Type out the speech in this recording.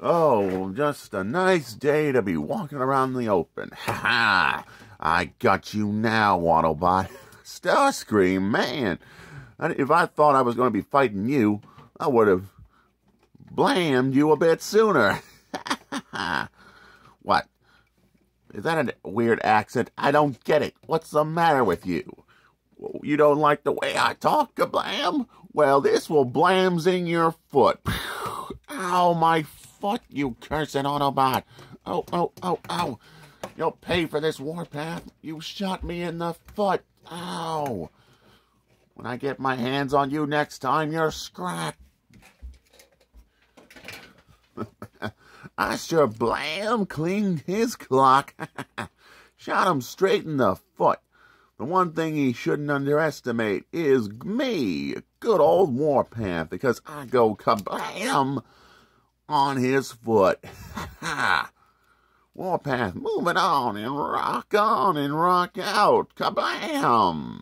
Oh, just a nice day to be walking around the open. Ha ha! I got you now, Autobot. Starscream, man. If I thought I was going to be fighting you, I would have blamed you a bit sooner. Ha! What? Is that a weird accent? I don't get it. What's the matter with you? You don't like the way I talk, kablam? Well, this will blams in your foot. Ow, my foot, you cursed Autobot. Oh, oh, oh, oh. You'll pay for this warpath. You shot me in the foot. Ow. When I get my hands on you next time, you're scrapped. I sure blam cleaned his clock. Shot him straight in the foot. The one thing he shouldn't underestimate is me, good old Warpath, because I go kablam on his foot. Warpath moving on and rock on and rock out. Kablam!